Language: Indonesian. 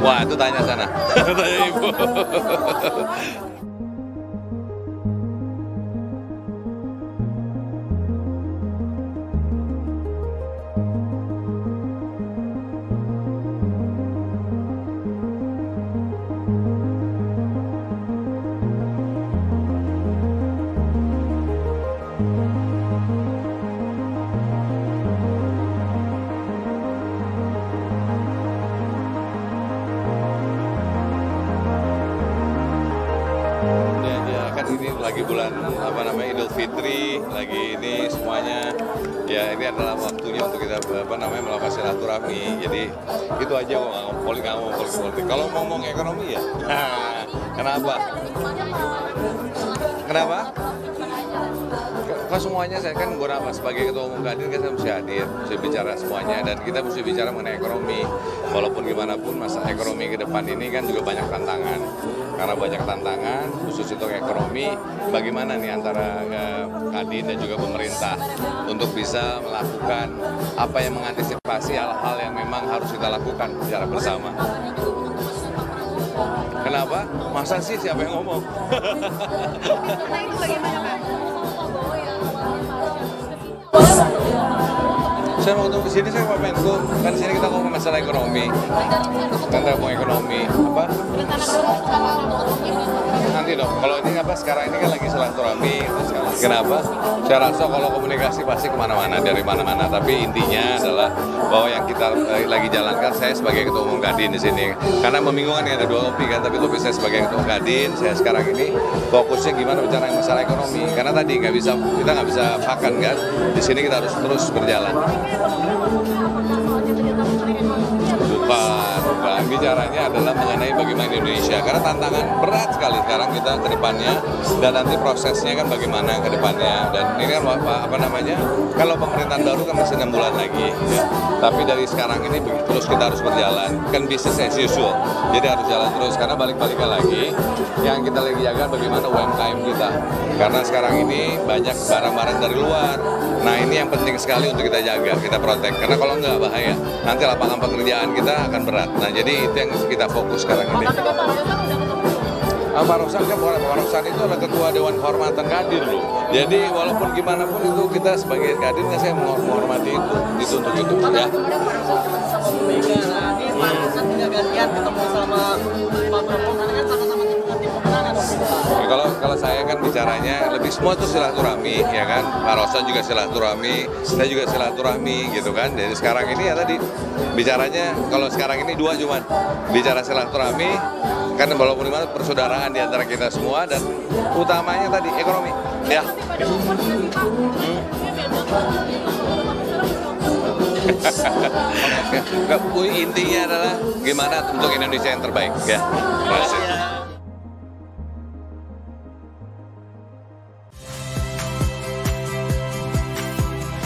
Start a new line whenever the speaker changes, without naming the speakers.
Nah, itu tanya sana. tanya ibu. ini lagi bulan apa namanya Idul Fitri, lagi ini semuanya ya ini adalah waktunya untuk kita apa namanya melakukan silaturahmi. Jadi itu aja kok nggak ngomong politik, politik. Kalau ngomong ekonomi ya, kenapa? Kenapa? Semuanya saya kan berapa sebagai ketua umum Kadin kan saya mesti hadir, mesti bicara semuanya dan kita mesti bicara mengenai ekonomi. Walaupun gimana pun masa ekonomi ke depan ini kan juga banyak tantangan. Karena banyak tantangan khusus untuk ekonomi, bagaimana nih antara eh, Kadin dan juga pemerintah untuk bisa melakukan apa yang mengantisipasi hal-hal yang memang harus kita lakukan secara bersama. Kenapa? Masa sih siapa yang ngomong?
Nah itu bagaimana Pak?
Saya mau ketemu ke sini saya mau Menko, kan sini kita ngomong masalah ekonomi. Kan kita ngomong ekonomi, apa? Nanti dong, kalau ini apa sekarang ini kan lagi silaturahmi. terus Kenapa? Saya rasa kalau komunikasi pasti ke mana-mana, dari mana-mana. Tapi intinya adalah bahwa yang kita eh, lagi jalankan saya sebagai ketua umum Kadin di sini. Karena membingungkan ya ada dua topi kan, tapi topi saya sebagai ketua umum Kadin, saya sekarang ini fokusnya gimana bicara masalah ekonomi. Karena tadi nggak bisa kita nggak bisa makan kan. Di sini kita harus terus berjalan. Bicaranya adalah mengenai bagaimana Indonesia. Karena tantangan berat sekali sekarang kita ke depannya. Dan nanti prosesnya kan bagaimana ke depannya. Dan ini kan apa, apa namanya, kalau pemerintahan baru kan masih 6 bulan lagi. Ya. Tapi dari sekarang ini terus kita harus berjalan. Kan bisnis as usual. Jadi harus jalan terus. Karena balik-baliknya lagi, yang kita lagi jaga bagaimana UMKM kita. Karena sekarang ini banyak barang-barang dari luar. Nah ini yang penting sekali untuk kita jaga, kita protek. Karena kalau nggak bahaya, nanti lapangan pekerjaan kita akan berat. Nah jadi itu yang kita fokus sekarang ini. Ah, Pak Rosan kan bukan Pak Rosan itu adalah ketua Dewan Kehormatan Kadin loh. Jadi walaupun gimana pun itu kita sebagai Kadin ya saya menghor- menghormati itu, itu untuk itu ya.
Mega, nah ini Pak gantian ketemu sama
kalau kalau saya kan bicaranya lebih semua itu silaturahmi ya kan. Pak Rosan juga silaturahmi, saya juga silaturahmi gitu kan. Jadi sekarang ini ya tadi bicaranya kalau sekarang ini dua cuman bicara silaturahmi kan walaupun gimana persaudaraan di antara kita semua dan utamanya tadi ekonomi ya. Nggak, intinya adalah gimana untuk Indonesia yang terbaik ya. Terima kasih.